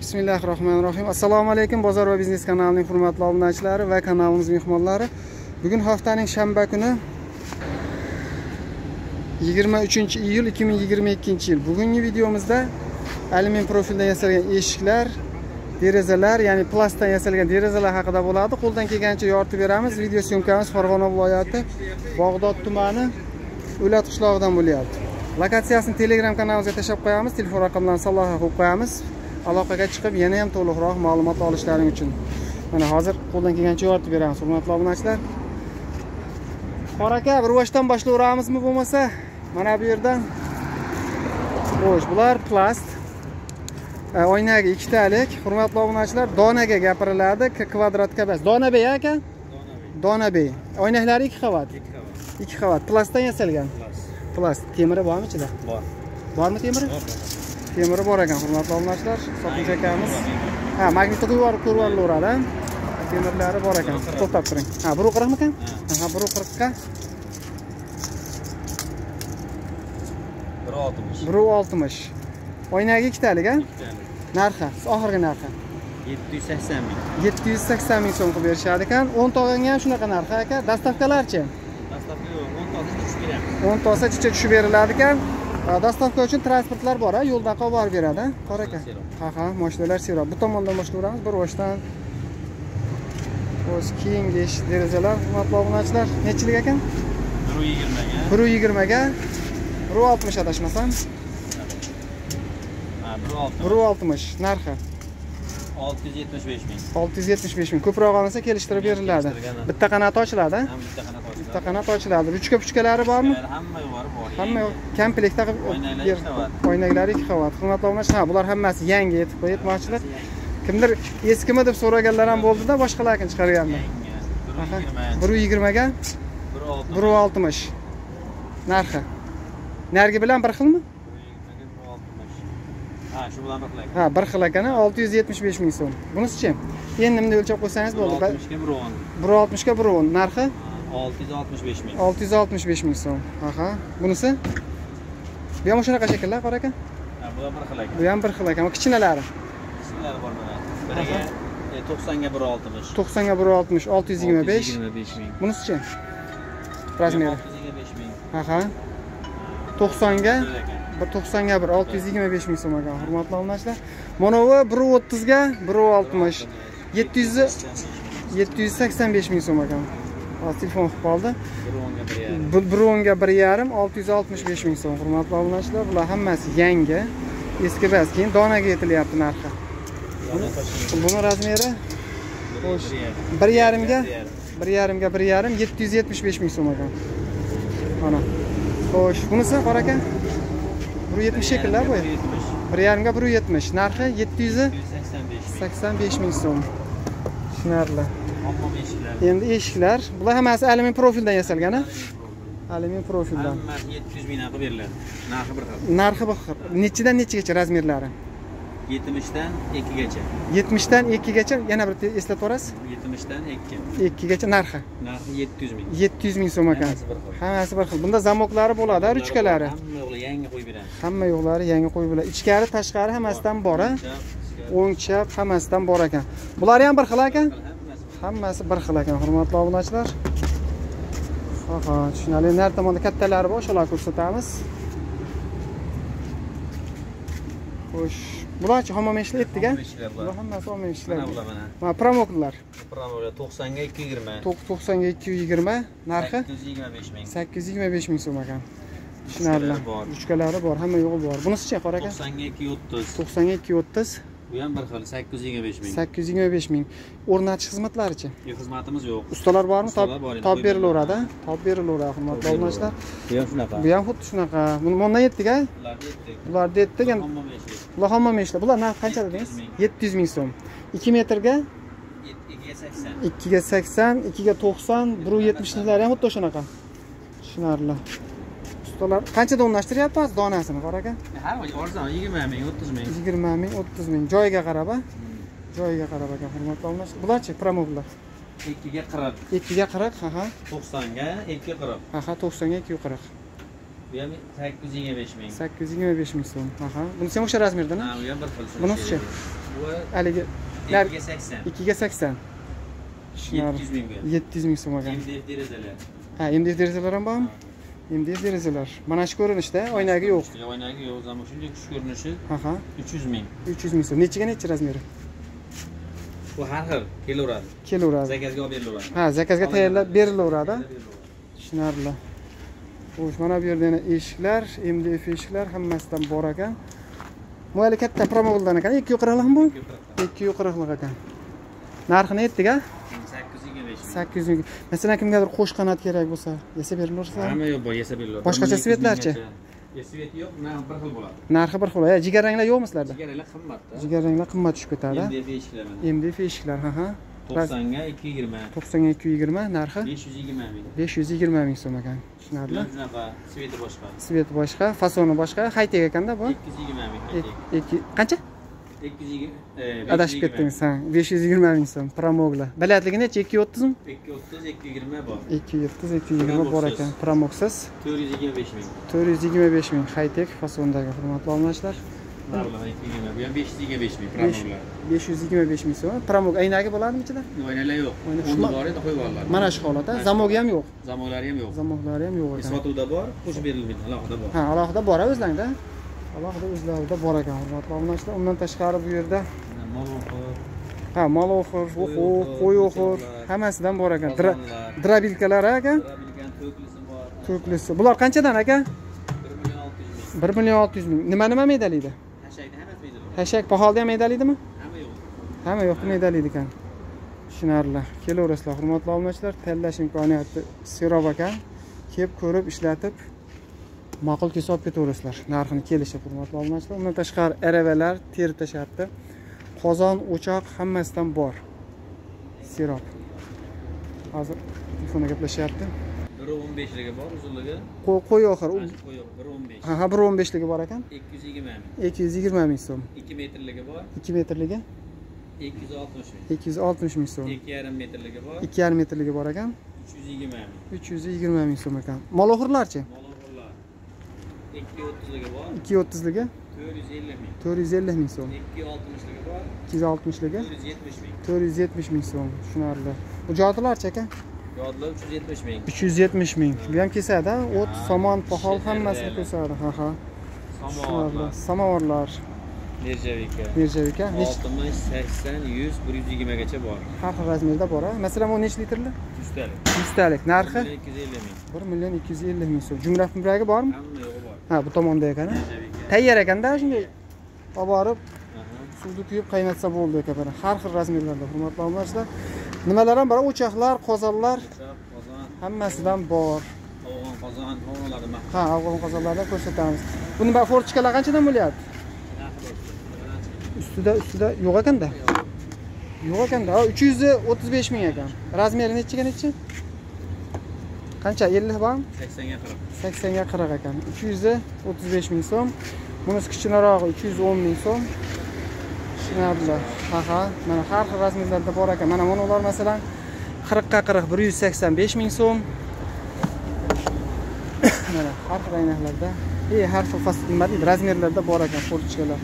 bismillahi rohmanir rohim assalomu alaykum bozor va biznes kanalining hurmatli obunachilari va kanalimiz mehmonlari. Bugun haftaning shanba kuni 23 iyul 2022 yil. Bugungi videomizda alyumin profildan yasalgan eshiklar derazalar ya'ni plastdan yasalgan derazalar haqida bo'ladi. Qo'ldan kelgancha yoritib beramiz. Video syomkamiz farg'ona viloyati bog'dod tumani o'lat qishlog'idan bo'lyapti. Lokatsiyasini telegram kanalimizga tashlab qo'yamiz. Telefon raqamlarini saloha qo'yib qo'yamiz. Aloqaga chiqib yana ham to'liqroq ma'lumot olishlaring uchun. Mana hozir qo'ldan kelgancha yoritib beramiz hurmatli obunachilar. Qor aka bir boshdan boshlayveramizmi bo'lmasa? Mana bu yerdan. Xo'sh bular plast. E, oynaga ikkitalik. Hurmatli obunachilar donaga gapiriladi k kvadratga emas donabey aka? Donabey oynaklari ikki qavat. Ikki qavat. Plastdan yasalgan. Plast. Temiri bormi ichida? Bor. Bormi temiri temiri bor ekan hurmatli obunachilar sotuvchi akamiz. Ha magnitni qo'yib yuborib ko'rib oliveradi temirlari bor ekan. To'xtab turing. Ha bir qirqmikan ha. Bir qirqqa. Bir oltmish. Bir oltmish. Oynaga ikkitalik a narxi oxirgi narxi yetti yuz sakson ming. Yetti yuz sakson ming so'm qilib berishadi ekan. O'nta olganga ham shunaqa narxi aka. Dostavkalarchi dastlabki o'n toza tushib beramiz o'nta olsa chicha tushib beriladi ekan dostavka uchun transportlar bor a yo'ldan qolib borib beradi a qor aka ha ha moshinalar seroq bu tomondan boshlayveramiz bir boshdan o'zi keyingi eshik derazalar hurmatli obunachilar nechilik ekan? Bir yigirmaga. Bir yigirmaga. Bir oltmish adashmasam. Bir oltmish narxi olti yuz yetmish besh ming. olti yuz yetmish besh ming. Ko'proq olinsa kelishtirib beriladi. bitta qanoti ochiladi? Bitta qanot ochiladi. bitta qanot ochiladi. Ruchka puchkalari bormi? Hamma yo'g'ori bor. Hamma komplektda qilib Oynaklari ikki qavat. obunachi ha bular hammasi yangi yetib yetmoqchilar. Kimdir eskimi deb so'raganlar ham bo'ldida boshqalarni chiqarganda. Yangi Aha. bir bir yigirmaga? Bir oltmish. Bir oltmish. Narxi. Narigi bilan bir xilmi ha shu bilan bir qilay. Ha bir xil ekan olti yuz yetmish besh ming so'm. Bunisichi endi bunday o'lchab qo'ysangiz bir bo'ldi oltmishga bir o'n. bir oltmishga bir o'n. Narxi? Olti yuz oltmish besh ming. olti yuz oltmish besh ming so'm. Aha. Bunisi? Bu ham shunaqa shakllar qor aka ha bular bir xil ekan bu ham bir xil ekan kichkinalari. Ismlari bor mana. Biriga e, to'qsonga bir oltmish. to'qsonga bir oltmish olti yuz yigirma besh. yigirma besh ming. Bunisichi razmeri. olti yuz yigirma besh ming. Aha. To'qsonga bir to'qsonga bir olti yuz yigirma besh ming so'm ekan hurmatli obunachilar mana bir o'ttizga bir oltmish yetti yuz yetti yuz sakson besh ming so'm ekan. Hozir telefon qilib qoldi. Bir o'nga bir yarim. Olti yuz oltmish besh ming so'm hurmatli obunachilar bular hammasi yangi eski emas keyin donaga yetilyapti narxi. Buni razmeri? Bir yarimga? Bir yarimga bir yarim yetti yuz yetmish besh ming so'm ekan. Mana. Xo'sh bunisi qor aka bir yetmish shekillar bu. Bir yarimga bir yetmish narxi yetti yuz sakson besh ming so'm. Eshiklar endi eshiklar bular hammasi alyumin profildan yasalgan a alyumin profildan. Hammasi yetti yuz mingdan qilib beriladi. Narxi bir xil. Narxi bir xil. Nechidan nechigacha razmerlari? Yetmishdan ikkigacha. Yetmishdan ikkigacha yana bir eslatib yuborasiz? Yetmishdan ikki. Ikkigacha narxi? Narxi yetti yuz ming. Yetti yuz ming so'm ekan. Hammasi bir xil. bunda zamoklari bo'ladi ruchkalari yangi qo'yib beramiz hamma yo'qlari yangi qo'yib bo'ladi ichkari tashqari hammasidan bor. a o'ng chap hammasidan bor ekan. Bular ham bir xil ekan? Hammasi bir xil. Ekan hurmatli obunachilar. Aha tushunarli. Nari tomonda kattalari bor o'shalarni ko'rsatamiz. Xo'sh bularchi hammom eshiklar yetdik a bular hammasi hammom eshiklar mana bular mana. Mana promoklar Bravolar to'qsonga ikki yigirma. To'qsonga ikki yigirma narxi? Sakkiz yuz yigirma besh ming. Sakkiz yuz yigirma besh ming so'm ekan tushunarli Ruchkalari bor. hamma yo'g'i bor. Bunisichi qor aka to'qsonga ikki yuz o'ttiz to'qsonga ikki yuz o'ttiz bu ham bir xil sakkiz yuz yigirma besh ming. Sakkiz yuz yigirma besh ming. O'rnatish xizmatlarichi xizmatimiz yo'q. Ustalar bormi? Ustalar Top- bor endi, top qo'yib berilaveradi a? top berilaveradi hurmatli obunachilar bu ham shunaqa. Bu ham xuddi shunaqa. Buni bundan yetdik a bularni yetdik. Hammom eshik bular narxi qancha 700 dedingiz yetti yuz ming so'm. Ikki metrga? Ikkiga sakson. Ikkiga to'qson bir yetmishliklari ham xuddi shunaqa. Tushunarli ustalar qanchada o'rnashtiryapti hozir donasini qor aka? Har arzon yigirma ming o'ttiz ming. Yigirma ming o'ttiz ming. Joyiga qarab a joyiga qarab ekan hurmatli obunachilar bularchi promoblar ikkiga qirq. Ikkiga qirq aha to'qsonga ikki qirq. Aha to'qsonga ikki yuz qirq. Bu ham sakkiz yuz yigirma besh ming. Sakkiz yuz yigirma besh ming so'm aha bunisi ham o'sha razmerdami ha bu ham bir xil Bunisichi? bu haligi ikkiga sakson. ikkiga sakson. Yetti yuz ming berdi yetti yuz ming so'm ekan mdf derazalar. Ha mdf derazalar ham bormi mdf derazalar. Mana shu ko'rinishda oynagi yo'q. Oynagi yo'q zamon shunday xush ko'rinishi. Aha. Uch yuz ming. Uch yuz ming so'm. Nechiga nechi razmeri? Bu har xil kelaveradi. Kelaveradi. Zakazga olib berilaveradi. Ha zakazga tayyorlab berilaveradi. tushunarli. Xo'sh mana bu yerda yana eshiklar mdf eshiklar hammasidan bor ekan. Bu hali katta promobildan ekan. Ikki yuz qirqlik bu? Ikki qirqlik ekan narxi yuz yigirma besh ming sakkiz yuz masalan kimgadir qo'sh qanot kerak bo'lsa yasab berilaversa hamma yo'q bor yasab berilaveradi Boshqacha svetlarchi? minggacha. svet yo'q narxi bir xil bo'ladi. Narxi bir xil e, jigarranglar yo'qmi sizlarda sigaralar qimmatda jigarranglar qimmat tushib ketadi. Mdf eshiklar mdf eshiklar ha ha. To'qsonga ikki yuz yigirma. To'qsonga ikki yuz yigirma narxi? besh yuz yigirma ming. besh yuz yigirma ming so'm ekan. Tushunarli. Shunaqa sveti boshqa. Sveti boshqa fasoni boshqa. Haytek ekanda bu? Ikki yuz yigirma ming qancha adashib ketdingiz ha besh yuz yigirma ming so'm promogla balandligi necha ikki o'ttizmi ikki o'ttiz ikki yigirma bor. Ikki o'ttiz ikki yigirma bor ekan. Promoksiz to'rt yuz yigirma besh ming. To'rt yuz yigirma besh ming. Haytek fasondagi hurmatli obunachilar ikki yigirma. Bu ham besh yuz yigirma besh ming promoglar besh yuz yigirma besh ming so'm. Promog aynagi bo'ladimi ichida? Oynalar yo'q. Shuma- bor edi qo'yib yubordilar mana shu holatda. Zamogi ham yo'q. Zamonlari ham yo'q. Zamoglari ham yo'q ekan. sotuvda bor qo'shib berilmaydi alohida bor. Ha alohida bor a o'zlarida alohida o'zlarida bor ekan hurmatli obunachilar undan tashqari bu yerda moloxor ha moloxir o'xur qo'y o'xur hammasidan bor ekan. Drabilkalar aka? To'klisi bular qanchadan aka? Bir million olti yuz ming. Nima nima beriladi hashak poxolda ham medalaydimi hamma yo'q. Hamma yo'qda medalaydi ekan. Tushunarli. Kelaverasizlar hurmatli obunachilar tanlash imkoniyati serob ekan. Kelib ko'rib ishlatib ma'qul kelsa olib ketaverasizlar. Narxini kelishib hurmatli obunachilar undan tashqari aravalar teri tashyapti. Qozon o'choq hammasidan bor. Serob hozir telefonda gaplashyapti biri o'n beshligi bor uzunligi? Qo'y- qo'y oxir mana shu qo'y bir o'n besh. Ha bir o'n beshligi bor ekan. ikki yuz yigirma ming. ikki yuz yigirma ming so'm. ikki metrligi bor. Ikki metrligi ikki yuz oltmish ming. ikki yuz oltmish ming so'm. ikki yarim metrligi bor. Ikki yarim metrligi bor ekan. uch yuz yigirma ming. uch yuz yigirma ming so'm ekan. Moloxirlarchi moloxorlar ikki o'ttizligi bor. ikki o'ttizligi to'rt yuz ellik ming. to'rt yuz ellik ming so'm. ikki oltmishligi bor. ikki yuz oltmishligi to'rt yuz yetmish ming. to'rt yuz yetmish ming so'm tushunarli. Ijodilarchi aka yodlar uch yuz yetmish ming. uch yuz yetmish ming. Bu ham kesadi o't somon poxol shit, hammasini kesadi ha ha. Tushunarli. Samovarlar nержavika nech oltmish sakson yuz bir yuz yigirmagacha bor. Har xil razmerda bor a masalan bu nechi litrli? Yuztalik. Yuztalik. Narxi? ikki yuz ellik ming. Bir million ikki yuz ellik ming so'm. Jumla pumbiragi bormi ha bu tomonda ekan tayyor ekanda shunday olib borib suvni quyib qaynatsa bo'ldi aka mana har xil razmerlarda hurmatli obunachilar nimalar ham bor? O'choqlar qozonlar. Hammasidan bor. Afg'on qozon ha afg'on qozonlardan ko'rsatamiz. Buni bor forchkalar qanchadan bo'lyapti? Ustida ustida yo'q ekanda. Yo'q ekanda. Uch yuz o'ttiz besh ming ekan razmeri nechiga nechi qancha ellik bormi saksonga qirq saksonga qirq ekan. Uch yuz o'ttiz besh ming so'm. Bunisi yuz o'n ming so'm. Tushunarli ha ha. Mana har xil razmerlarda bor ekan. Mana ular masalan qirqqa qirq bir yuz sakson besh ming so'm. Mana har xil aynaklarda. И har xil nima deydi? Razmerlarda bor ekan forchkalar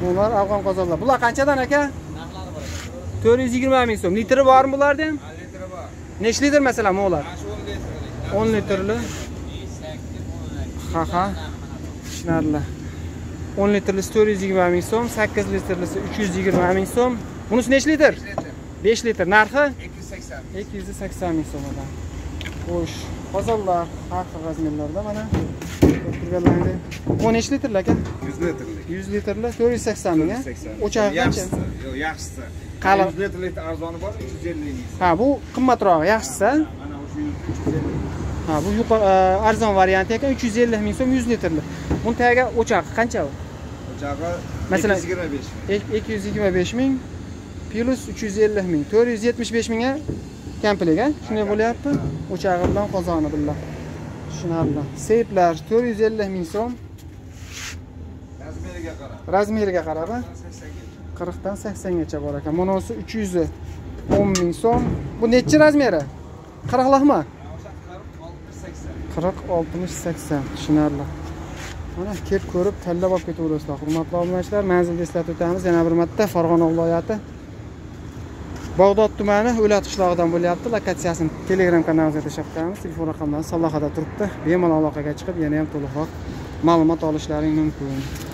bular afg'on qozonlar. Bular qanchadan aka? Narxlari bor. Ekan to'rt yuz yigirma ming so'm. Litri bormi bularda ham litri bor. Nechi litr masalan bular o'n litrli o'n litrli ha ha tushunarli o'n litrlisi to'rt yuz yigirma ming so'm sakkiz litrlisi uch yuz yigirma ming so'm. Bunisi nechi litr? Besh litr. Narxi? Ikki yuz sakson. Ikki yuz sakson ming so'm ekan xo'sh. Qozonlar har xil razmerlarda mana. Ko'rib turganlaringdek bu nechi litrli aka? Yuz litrlik yuz litrli. To'rt yuz sakson ming o'chog'i qancha? yaxshisi. Qalin. yuz litrlik arzoni bor uch yuz ellik ming. Ha bu qimmatrog'i yaxshisi. Mana o'sha uch yuz ellik ha bu yuqori arzon varianti ekan uch yuz ellik ming so'm yuz litrli. Buni tagiga o'choq qancha u? O'chog'i Masalan- ikki yuz yigirma besh ming. Ik- ikki yuz yigirma besh ming plyus uch yuz ellik ming. to'rt yuz yetmish besh mingga komplet a shunday bo'lyapti. O'chog'i bilan qozoni bilan to'rt yuz ellik ming so'm. Razmeriga qarab. Razmeriga qarab a saksonga qirqdan saksongacha bor ekan. Uch yuz o'n ming so'm. Bu nechi razmeri? Qirqliqmi? o'sha qirq oltmish sakson qirq oltmish sakson tushunarli. Mana kelib ko'rib tanlab olib ketaverasizlar. Hurmatli obunachilar manzilni eslatib o'tamiz. Yana bir marta farg'ona viloyati bog'dod tumani o'lat qishlog'idan bo'lyapti. Lokatsiyasini telegram kanalimizga tashlab qo'yamiz telefon raqamlari savdoxada turibdi. Bemalol aloqaga chiqib yana ham to'liqroq ma'lumot olishlaring mumkin.